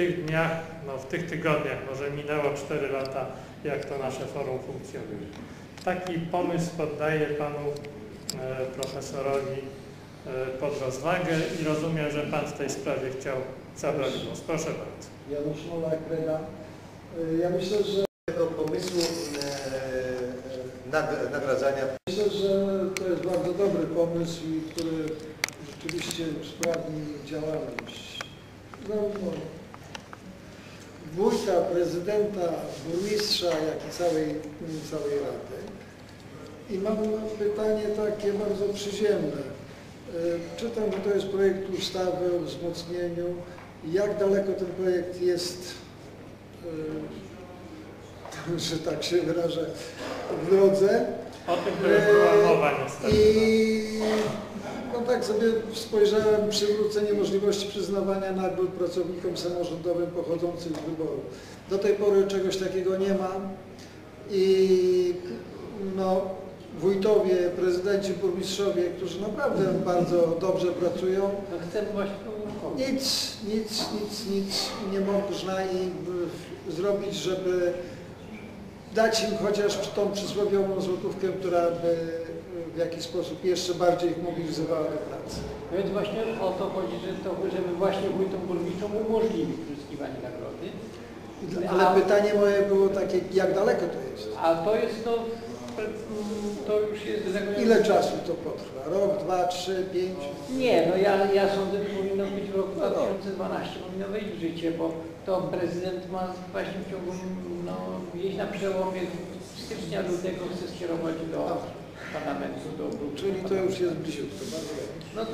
tych dniach, no w tych tygodniach, może minęło 4 lata, jak to nasze forum funkcjonuje. Taki pomysł poddaję panu e, profesorowi e, pod rozwagę i rozumiem, że pan w tej sprawie chciał zabrać głos. Proszę bardzo. Janusz Nolak. Y, Ja myślę, że tego pomysłu e, e, nad, nadradzania myślę, że to jest bardzo dobry pomysł, który rzeczywiście usprawni działalność zarówno wójta, prezydenta, burmistrza, jak i całej, całej Rady. I mam pytanie takie bardzo przyziemne. Y, Czytam, że to jest projekt ustawy o wzmocnieniu. Jak daleko ten projekt jest, y, że tak się wyrażę, w drodze? O tym była mowa niestety. I no tak sobie spojrzałem, przywrócenie możliwości przyznawania nagród pracownikom samorządowym pochodzących z wyboru. Do tej pory czegoś takiego nie ma i no, wójtowie, prezydenci, burmistrzowie, którzy naprawdę bardzo dobrze pracują, nic, nic, nic, nic nie można im zrobić, żeby dać im chociaż tą przysłowiową złotówkę, która by w jakiś sposób jeszcze bardziej ich mobilizowała do pracy. No Więc właśnie o to chodzi, że to, żeby właśnie wójtom burmistrzom umożliwić uzyskiwanie nagrody. Ale pytanie moje było takie, jak daleko to jest? A to jest to, to już jest. Ile czasu to potrwa? Rok, dwa, trzy, pięć? Nie, no ja, ja sądzę, że powinno być w roku 2012, powinno wejść w życie, bo to prezydent ma właśnie w ciągu, no gdzieś na przełomie stycznia, lutego chce skierować do parlamentu, do grupy. Czyli to już jest bliziutko, bardzo dobrze. No to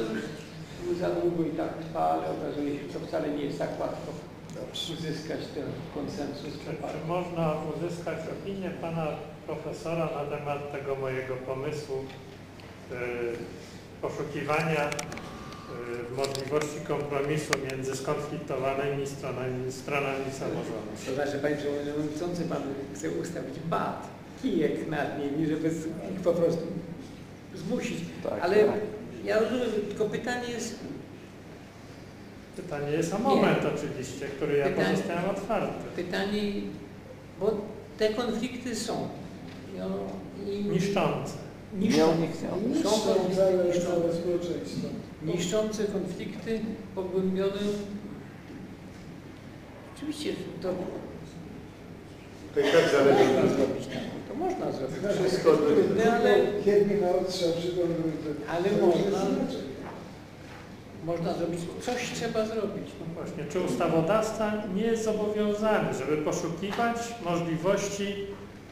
już za długo i tak trwa, ale okazuje się, że to wcale nie jest tak łatwo Dobrze. uzyskać ten konsensus. Czy, czy można uzyskać opinię pana profesora na temat tego mojego pomysłu e, poszukiwania e, możliwości kompromisu między skonfliktowanymi stronami, stronami samorządu? To znaczy, Panie Przewodniczący, Pan chce ustawić bat, kijek nad nimi, żeby ich po prostu zmusić. Ale ja rozumiem, tylko pytanie jest, Pytanie jest o moment oczywiście, który ja Pytanie- pozostawiam otwarty. pytanie, bo te konflikty są. No, i Niszczące. niszczą, Niszczą są konflikty niszczące. niszczące konflikty pogłębione. Oczywiście to to i tak zależy od tak. Można zrobić. Wszystko trudne, ale, Jedni ale można, można zrobić. Coś trzeba zrobić. No właśnie, czy ustawodawca nie jest zobowiązany, żeby poszukiwać możliwości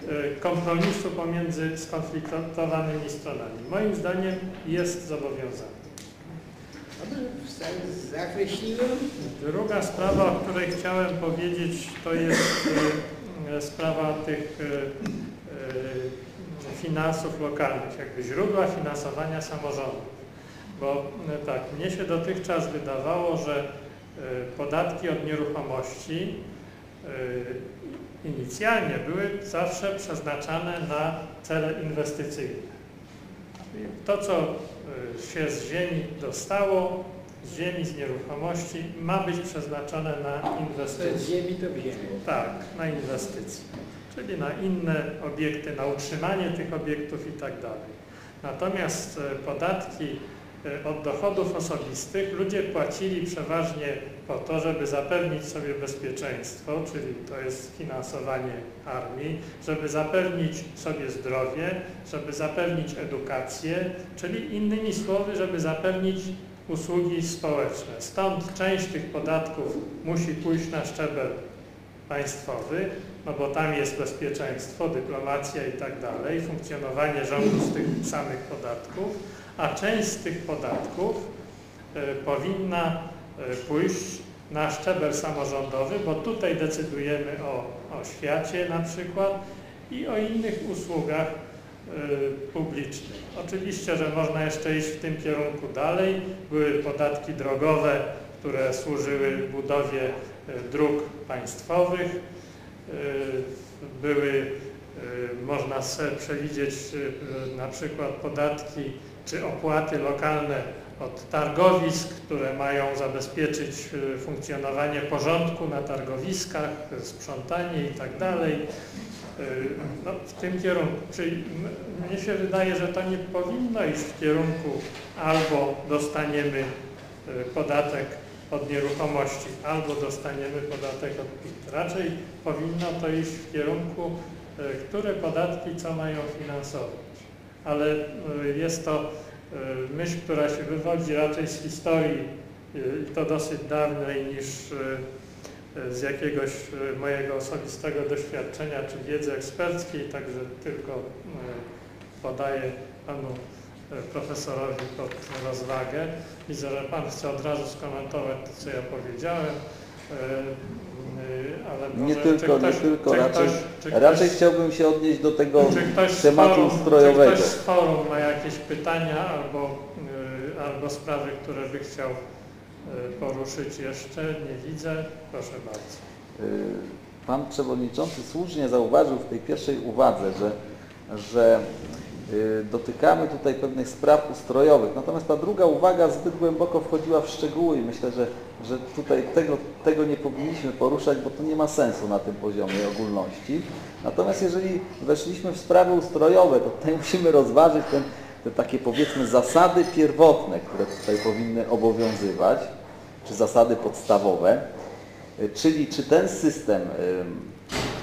e, kompromisu pomiędzy skonfliktowanymi stronami? Moim zdaniem jest zobowiązany. Dobrze, zakreśliłem. Druga sprawa, o której chciałem powiedzieć, to jest e, e, sprawa tych finansów lokalnych, jakby źródła finansowania samorządów. Bo e, tak, mnie się dotychczas wydawało, że e, podatki od nieruchomości e, inicjalnie były zawsze przeznaczane na cele inwestycyjne. To, co e, się z ziemi dostało, z ziemi, z nieruchomości, ma być przeznaczone na inwestycje. ziemi, to ziemi. Tak, na inwestycje, czyli na inne obiekty, na utrzymanie tych obiektów i tak. Natomiast e, podatki e, od dochodów osobistych ludzie płacili przeważnie po to, żeby zapewnić sobie bezpieczeństwo, czyli to jest finansowanie armii, żeby zapewnić sobie zdrowie, żeby zapewnić edukację, czyli innymi słowy, żeby zapewnić usługi społeczne. Stąd część tych podatków musi pójść na szczebel państwowy, no bo tam jest bezpieczeństwo, dyplomacja i tak dalej, funkcjonowanie rządu z tych samych podatków, a część z tych podatków e, powinna e, pójść na szczebel samorządowy, bo tutaj decydujemy o oświacie na przykład i o innych usługach e, publicznych. Oczywiście, że można jeszcze iść w tym kierunku dalej. Były podatki drogowe, które służyły budowie dróg państwowych. E, Były, e, można przewidzieć e, na przykład podatki czy opłaty lokalne od targowisk, które mają zabezpieczyć funkcjonowanie porządku na targowiskach, sprzątanie i tak No, w tym kierunku, czyli mnie się wydaje, że to nie powinno iść w kierunku albo dostaniemy podatek od nieruchomości, albo dostaniemy podatek od PIT. Raczej powinno to iść w kierunku, e, które podatki co mają finansować. Ale e, jest to e, myśl, która się wywodzi raczej z historii i to dosyć dawnej niż z jakiegoś mojego osobistego doświadczenia czy wiedzy eksperckiej, także tylko podaję panu profesorowi pod rozwagę. Widzę, że pan chce od razu skomentować to, co ja powiedziałem. e, e, Ale Nie tylko, ktoś, nie tylko, czy raczej, ktoś, czy ktoś, raczej chciałbym się odnieść do tego tematu forum, ustrojowego. Czy ktoś z forum ma jakieś pytania albo, albo sprawy, które by chciał poruszyć jeszcze? Nie widzę. Proszę bardzo. Pan Przewodniczący słusznie zauważył w tej pierwszej uwadze, że, że dotykamy tutaj pewnych spraw ustrojowych. Natomiast ta druga uwaga zbyt głęboko wchodziła w szczegóły i myślę, że, że tutaj tego, tego nie powinniśmy poruszać, bo to nie ma sensu na tym poziomie ogólności. Natomiast jeżeli weszliśmy w sprawy ustrojowe, to tutaj musimy rozważyć ten, te takie powiedzmy zasady pierwotne, które tutaj powinny obowiązywać, czy zasady podstawowe. Y, Czyli czy ten system,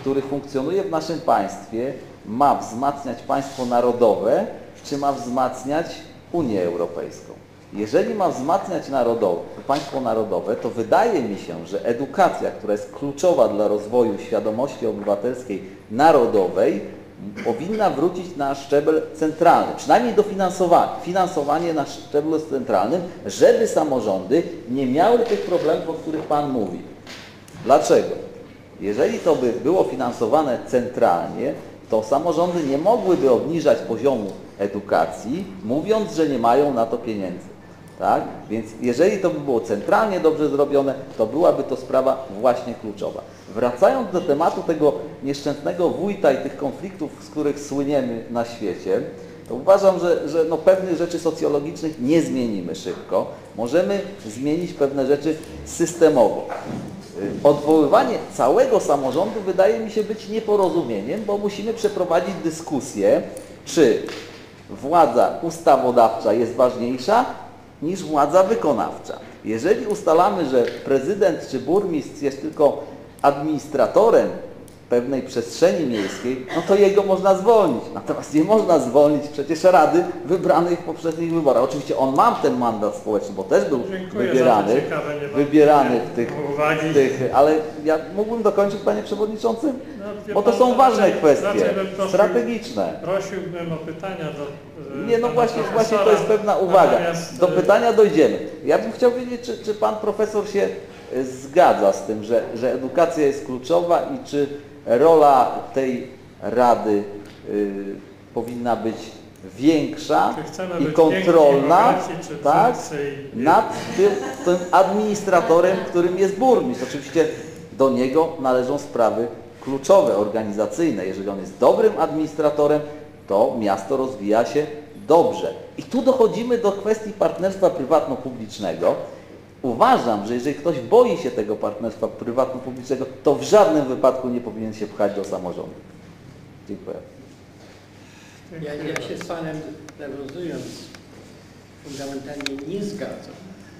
który funkcjonuje w naszym państwie, ma wzmacniać państwo narodowe, czy ma wzmacniać Unię Europejską? Jeżeli ma wzmacniać narodowe, państwo narodowe, to wydaje mi się, że edukacja, która jest kluczowa dla rozwoju świadomości obywatelskiej narodowej, powinna wrócić na szczebel centralny, przynajmniej dofinansowanie, finansowanie na szczeblu centralnym, żeby samorządy nie miały tych problemów, o których Pan mówi. Dlaczego? Jeżeli to by było finansowane centralnie, to samorządy nie mogłyby obniżać poziomu edukacji, mówiąc, że nie mają na to pieniędzy. Tak? Więc jeżeli to by było centralnie dobrze zrobione, to byłaby to sprawa właśnie kluczowa. Wracając do tematu tego nieszczęsnego wójta i tych konfliktów, z których słyniemy na świecie, to uważam, że, że no pewnych rzeczy socjologicznych nie zmienimy szybko. Możemy zmienić pewne rzeczy systemowo. Y, Odwoływanie całego samorządu wydaje mi się być nieporozumieniem, bo musimy przeprowadzić dyskusję, czy władza ustawodawcza jest ważniejsza niż władza wykonawcza. Jeżeli ustalamy, że prezydent czy burmistrz jest tylko administratorem pewnej przestrzeni miejskiej, no to jego można zwolnić. Natomiast nie można zwolnić przecież rady wybranej w poprzednich wyborach. Oczywiście on ma ten mandat społeczny, bo też był Dziękuję wybierany, ciekawe, wybierany w tych, w tych, ale ja mógłbym dokończyć Panie Przewodniczący? No, Bo to są ważne kwestie, prosił- strategiczne. Prosiłbym o pytania do y, Nie, no właśnie, właśnie to jest pewna uwaga. Natomiast, Do y, pytania dojdziemy. Ja bym chciał wiedzieć, czy, czy Pan Profesor się y, zgadza z tym, że, że edukacja jest kluczowa i czy rola tej Rady y, powinna być większa i kontrolna tak, nad tym, tym administratorem, którym jest burmistrz. Oczywiście do niego należą sprawy kluczowe, organizacyjne. Jeżeli on jest dobrym administratorem, to miasto rozwija się dobrze. I tu dochodzimy do kwestii partnerstwa prywatno-publicznego. Uważam, że jeżeli ktoś boi się tego partnerstwa prywatno-publicznego, to w żadnym wypadku nie powinien się pchać do samorządu. Dziękuję. Ja, ja się z Panem, nawiązując, fundamentalnie nie zgadzam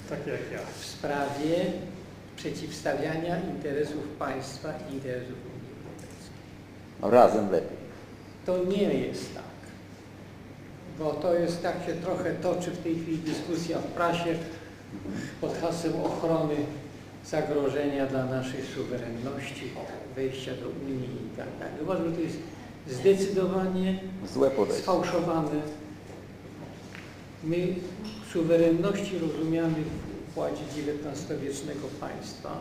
Tak jak ja. w sprawie przeciwstawiania interesów państwa i interesów Unii Europejskiej. No, razem lepiej. To nie jest tak, bo to jest tak się trochę toczy w tej chwili dyskusja w prasie pod hasłem ochrony zagrożenia dla naszej suwerenności, wejścia do Unii i tak dalej. Uważam, że to jest zdecydowanie Złe podejście. sfałszowane. My suwerenności rozumiamy w układzie XIX-wiecznego państwa.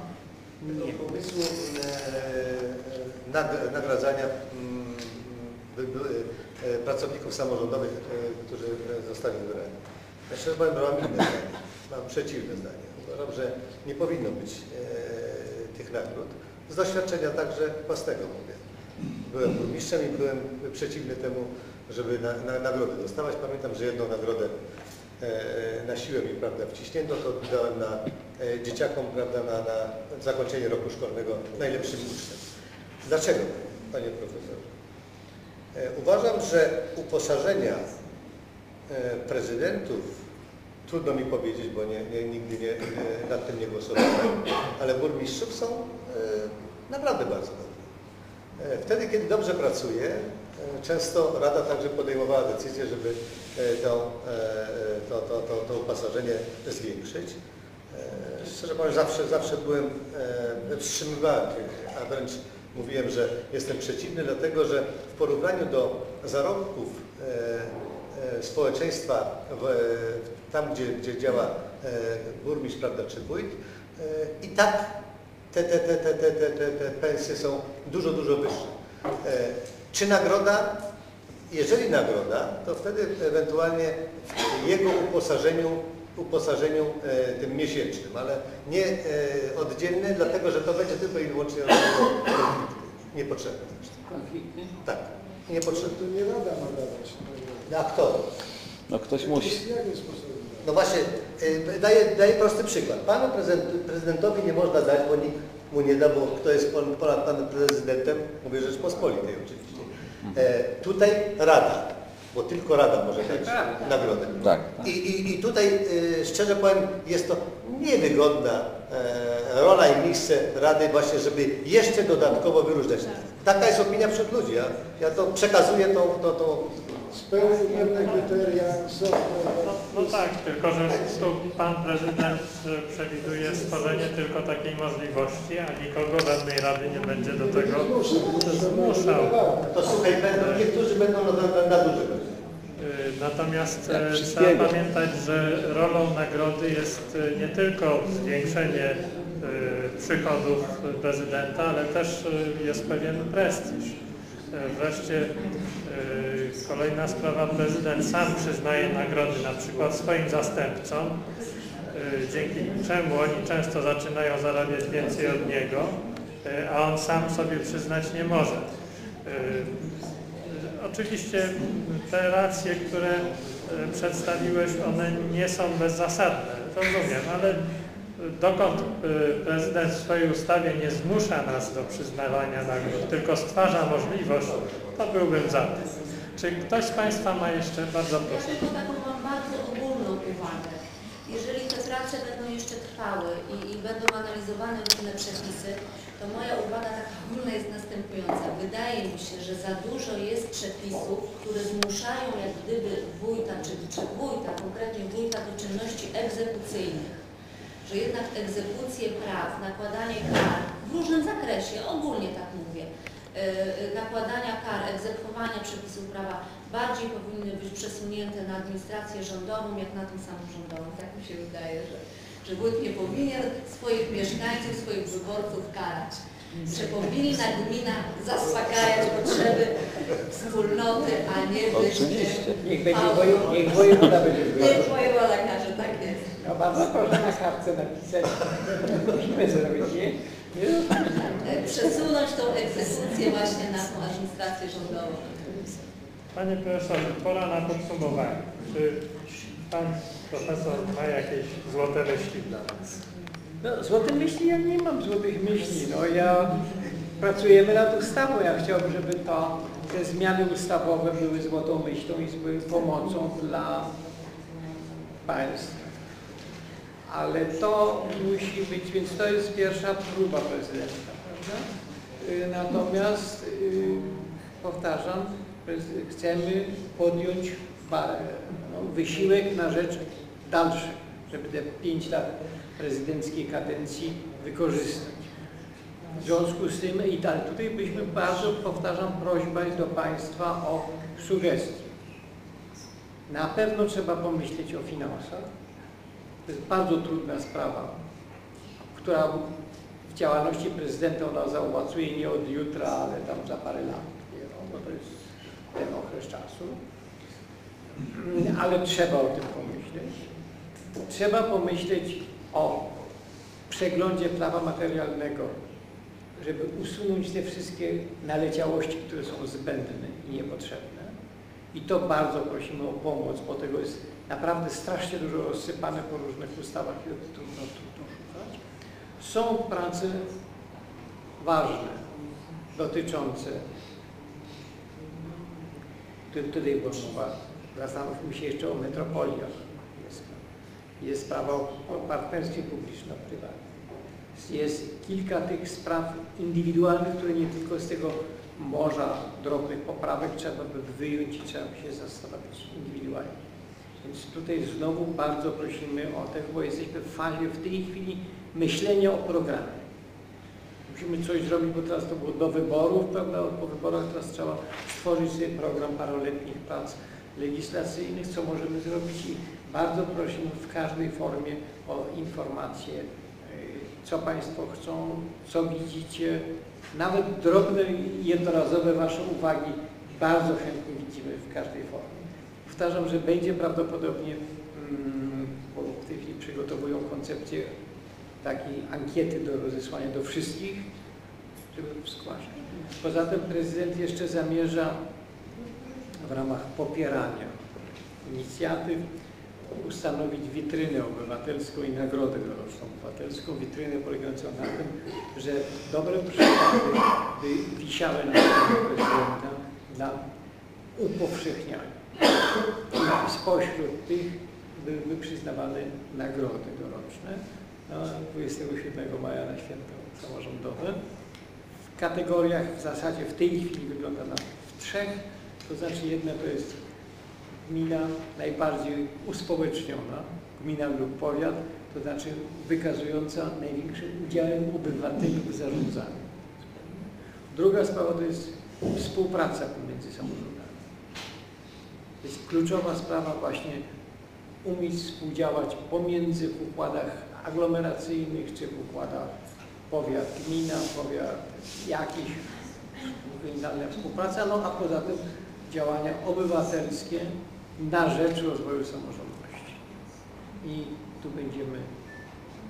Nie. pomysłu e, nad, nagradzania mm, e, pracowników samorządowych, e, którzy e, zostali wybrani. Powiem, że mam inne zdanie. Mam przeciwne zdanie. Uważam, że nie powinno być e, tych nagród. Z doświadczenia także własnego mówię. Byłem burmistrzem i byłem przeciwny temu, żeby na, na, nagrody dostawać. Pamiętam, że jedną nagrodę e, na siłę mi prawda, wciśnięto, to dałem na, e, dzieciakom prawda, na, na zakończenie roku szkolnego najlepszym uczniom. Dlaczego, panie profesorze? Uważam, że uposażenia e, prezydentów, trudno mi powiedzieć, bo nie, nie, nigdy nie, e, nad tym nie głosowałem, ale burmistrzów są e, naprawdę bardzo dobre. E, Wtedy, kiedy dobrze pracuje, e, często Rada także podejmowała decyzję, żeby e, to, e, to, to, to, to uposażenie zwiększyć. E, Szczerze powiem, zawsze, zawsze byłem, e, wstrzymywałem się, a wręcz mówiłem, że jestem przeciwny, dlatego że w porównaniu do zarobków e, e, społeczeństwa w- tam, gdzie, gdzie działa e, burmistrz prawda, czy wójt, e, i tak te, te, te, te, te, te, te, te pensje są dużo, dużo wyższe. E, Czy nagroda? Jeżeli nagroda, to wtedy ewentualnie w jego uposażeniu, uposażeniu e, tym miesięcznym, ale nie e, oddzielny, dlatego że to będzie tylko i wyłącznie konflikty. niepotrzebne. zresztą. Konflikty? Tak, niepotrzebne. To nie Rada ma dawać. A kto? No ktoś musi. W jaki sposób? No właśnie, y, daję, daję prosty przykład. Panu prezydent- prezydentowi nie można dać, bo nikt mu nie da, bo kto jest panem prezydentem, mówię Rzeczpospolitej oczywiście. E, tutaj Rada, bo tylko Rada może dać Prawda. nagrodę. Tak. I, i, I tutaj y, szczerze powiem, jest to niewygodna e, rola i miejsce Rady właśnie, żeby jeszcze dodatkowo wyróżniać. Taka jest opinia wśród ludzi. Ja, ja to przekazuję tą, tą, tą Spełnił pewne kryteria, są. No, no tak, tylko że tu pan prezydent e, przewiduje stworzenie tylko takiej możliwości, a nikogo żadnej rady nie będzie do tego zmuszał. To słuchaj, będą, niektórzy będą na, na, na duże. Y, Natomiast e, wszystkiego. trzeba pamiętać, że rolą nagrody jest nie tylko zwiększenie przychodów prezydenta, ale też jest pewien prestiż. Wreszcie e, kolejna sprawa, prezydent sam przyznaje nagrody na przykład swoim zastępcom, e, dzięki czemu oni często zaczynają zarabiać więcej od niego, e, a on sam sobie przyznać nie może. Oczywiście te racje, które przedstawiłeś, one nie są bezzasadne, rozumiem, ale dokąd e, prezydent w swojej ustawie nie zmusza nas do przyznawania nagród, tylko stwarza możliwość, to byłbym za tym. Czy ktoś z Państwa ma jeszcze? Bardzo Ja proszę. tylko taką mam bardzo ogólną uwagę. Jeżeli te prace będą jeszcze trwały i, i będą analizowane różne przepisy, to moja uwaga taka ogólna jest następująca. Wydaje mi się, że za dużo jest przepisów, które zmuszają jak gdyby wójta, czy, czy wójta, konkretnie wójta do czynności egzekucyjnych. Że jednak egzekucje praw, nakładanie kar w różnym zakresie, ogólnie tak mówię, e, e, nakładania kar, egzekwowania przepisów prawa bardziej powinny być przesunięte na administrację rządową, jak na tą samorządową. Tak mi się wydaje, że, że wójt nie powinien swoich mieszkańców, swoich wyborców karać. Że powinna gmina zaspokajać potrzeby wspólnoty, a nie być Oczywiście. Niech będzie woju, niech wojewoda będzie wojewoda każe. No bardzo proszę na kartce napisać. Musimy zrobić, nie? nie? E, Przesunąć tą egzekucję właśnie na tą administrację rządową. Panie profesorze, pora na podsumowanie. Czy Pan profesor ma jakieś złote myśli dla nas? No, złote myśli, ja nie mam złotych myśli. No, ja pracujemy nad ustawą. Ja chciałbym, żeby to, te zmiany ustawowe były złotą myślą i były pomocą dla państwa. Ale to musi być, więc to jest pierwsza próba prezydenta, prawda? Y, Natomiast y, powtarzam, chcemy podjąć no, wysiłek na rzecz dalszych, żeby te pięć lat prezydenckiej kadencji wykorzystać. W związku z tym i tak, tutaj byśmy bardzo, powtarzam, prośba jest do Państwa o sugestie. Na pewno trzeba pomyśleć o finansach. To jest bardzo trudna sprawa, która w działalności prezydenta ona zaowocuje nie od jutra, ale tam za parę lat, nie, no, bo to jest ten okres czasu. Ale trzeba o tym pomyśleć. Trzeba pomyśleć o przeglądzie prawa materialnego, żeby usunąć te wszystkie naleciałości, które są zbędne i niepotrzebne. I to bardzo prosimy o pomoc, bo tego jest naprawdę strasznie dużo rozsypane po różnych ustawach i trudno, trudno szukać. Są prace ważne, dotyczące, tu- tutaj była mowa, zastanówmy się jeszcze o metropoliach. Jest, jest sprawa o, o partnerstwie publiczno-prywatnym. Jest kilka tych spraw indywidualnych, które nie tylko z tego morza drobnych poprawek trzeba by wyjąć i trzeba by się zastanowić indywidualnie. Więc tutaj znowu bardzo prosimy o to, bo jesteśmy w fazie w tej chwili myślenia o programie. Musimy coś zrobić, bo teraz to było do wyborów, prawda? Po wyborach teraz trzeba stworzyć sobie program paroletnich prac legislacyjnych, co możemy zrobić i bardzo prosimy w każdej formie o informacje, co Państwo chcą, co widzicie, nawet drobne jednorazowe Wasze uwagi bardzo chętnie widzimy w każdej formie. Powtarzam, że będzie prawdopodobnie, mm, bo w tej chwili przygotowują koncepcję takiej ankiety do rozesłania do wszystkich, żeby zgłaszać. Poza tym prezydent jeszcze zamierza w ramach popierania inicjatyw ustanowić witrynę obywatelską i nagrodę doroczną obywatelską. Witrynę polegającą na tym, że dobre przykłady by wisiały na prezydenta dla upowszechniania. I spośród tych byłyby przyznawane nagrody doroczne no, 27 maja na święto samorządowe. W kategoriach w zasadzie w tej chwili wygląda na w trzech, to znaczy jedna to jest gmina najbardziej uspołeczniona, gmina lub powiat, to znaczy wykazująca największym udziałem obywateli w zarządzaniu. Druga sprawa to jest współpraca pomiędzy samorządami. Jest kluczowa sprawa właśnie umieć współdziałać pomiędzy w układach aglomeracyjnych czy w układach powiat, gmina, powiat, jakiś inna współpraca, no a poza tym działania obywatelskie na rzecz rozwoju samorządności. I tu będziemy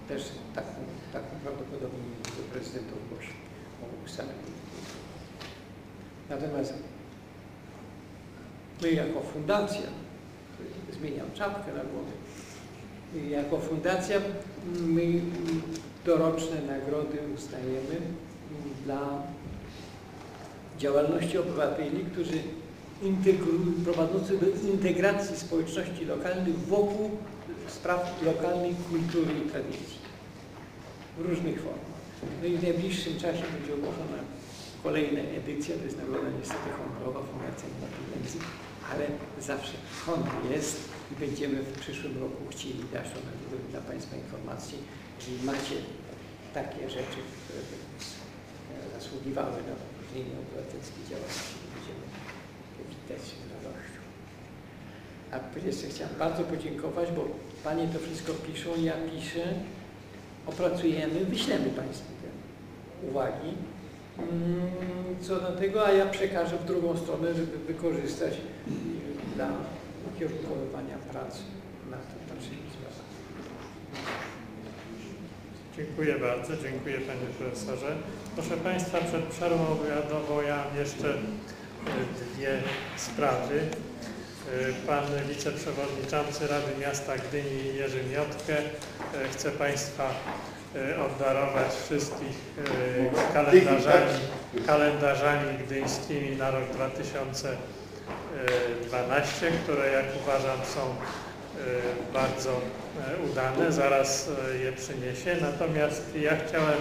też taką, taką prawdopodobnie do prezydenta ogłosić o ustaleniu. Natomiast my jako fundacja, zmieniam czapkę na głowie, jako fundacja my doroczne nagrody ustajemy dla działalności obywateli, którzy prowadzący do integracji społeczności lokalnych wokół spraw lokalnej kultury i tradycji. W różnych formach. No i w najbliższym czasie będzie ogłoszona kolejna edycja, to jest nagroda niestety honorowa, Fundacja pieniędzy, ale zawsze honor jest i będziemy w przyszłym roku chcieli dać dla Państwa informacji, jeżeli macie takie rzeczy, które e, zasługiwały na wyróżnienie obywatelskie działalności, z radością. A jeszcze chciałem bardzo podziękować, bo Panie to wszystko piszą, ja piszę, opracujemy, wyślemy Państwu te uwagi mm, co do tego, a ja przekażę w drugą stronę, żeby wykorzystać y, dla ukierunkowywania prac nad naszymi sprawami. Dziękuję bardzo, dziękuję Panie Profesorze. Proszę Państwa, przed przerwą obiadową ja jeszcze dwie sprawy. E, Pan Wiceprzewodniczący Rady Miasta Gdyni Jerzy Miotkę e, chce Państwa e, obdarować wszystkich kalendarzami, kalendarzami gdyńskimi na rok 2012, które jak uważam są bardzo udane, zaraz je przyniesie. Natomiast ja chciałem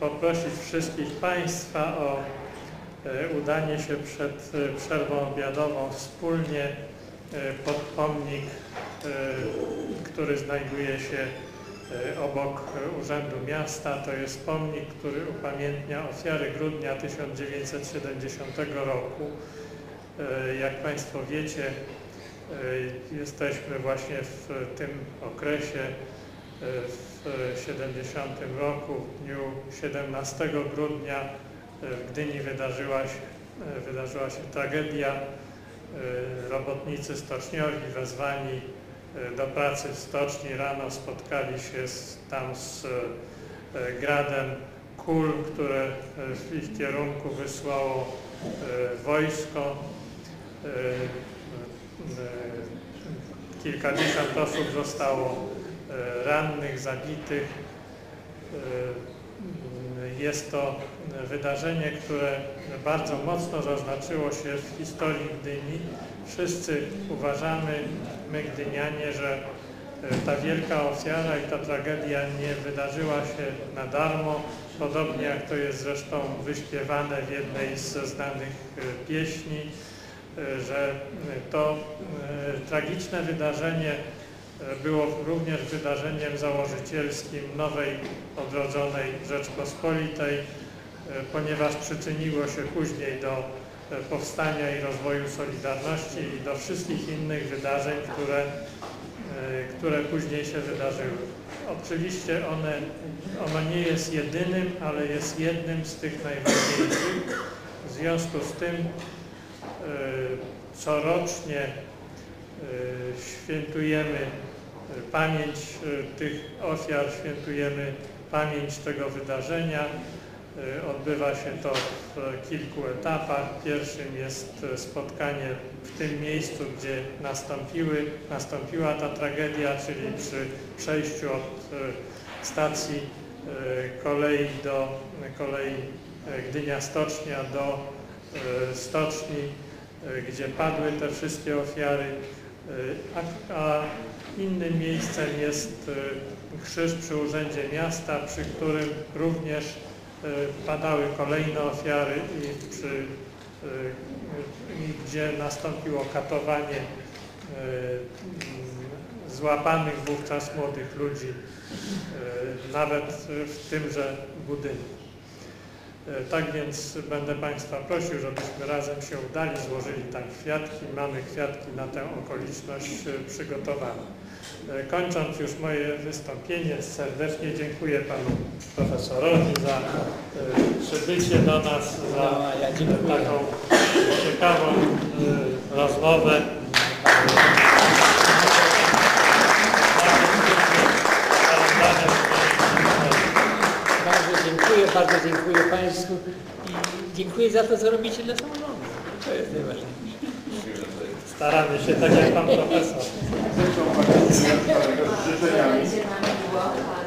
poprosić wszystkich Państwa o udanie się przed e, przerwą obiadową wspólnie e, pod pomnik, e, który znajduje się e, obok e, Urzędu Miasta. To jest pomnik, który upamiętnia ofiary grudnia 1970 roku. E, Jak Państwo wiecie, E, Jesteśmy właśnie w tym okresie, e, w 70 roku, w dniu 17 grudnia e, w Gdyni wydarzyła się, e, wydarzyła się tragedia. E, Robotnicy stoczniowi wezwani e, do pracy w stoczni rano spotkali się z, tam z gradem kul, które w ich kierunku wysłało wojsko. kilkadziesiąt osób zostało rannych, zabitych. Jest to wydarzenie, które bardzo mocno zaznaczyło się w historii Gdyni. Wszyscy uważamy, my Gdynianie, że e, ta wielka ofiara i ta tragedia nie wydarzyła się na darmo, podobnie jak to jest zresztą wyśpiewane w jednej ze znanych e, pieśni, e, że to tragiczne wydarzenie było również wydarzeniem założycielskim nowej, odrodzonej Rzeczpospolitej, ponieważ przyczyniło się później do e, powstania i rozwoju Solidarności i do wszystkich innych wydarzeń, które, e, które później się wydarzyły. Oczywiście one, ono nie jest jedynym, ale jest jednym z tych najważniejszych. W związku z tym e, corocznie e, świętujemy e, pamięć e, tych ofiar, świętujemy pamięć tego wydarzenia. E, Odbywa się to w kilku etapach. Pierwszym jest e, spotkanie w tym miejscu, gdzie nastąpiły, nastąpiła ta tragedia, czyli przy przejściu od e, stacji kolei do kolei Gdynia Stocznia do stoczni, gdzie padły te wszystkie ofiary, a, a innym miejscem jest krzyż przy Urzędzie Miasta, przy którym również padały kolejne ofiary i przy, e, gdzie nastąpiło katowanie e, złapanych wówczas młodych ludzi, e, nawet w tymże budynku. E, Tak więc będę Państwa prosił, żebyśmy razem się udali, złożyli tam kwiatki. Mamy kwiatki na tę okoliczność e, przygotowane. E, Kończąc już moje wystąpienie, serdecznie dziękuję Panu Profesorowi za przybycie do nas, za No, taką ciekawą rozmowę. Bardzo dziękuję, bardzo dziękuję Państwu i dziękuję za to, co robicie dla samorządu. To jest najważniejsze. Staramy się, tak jak Pan Profesor. Miło, ale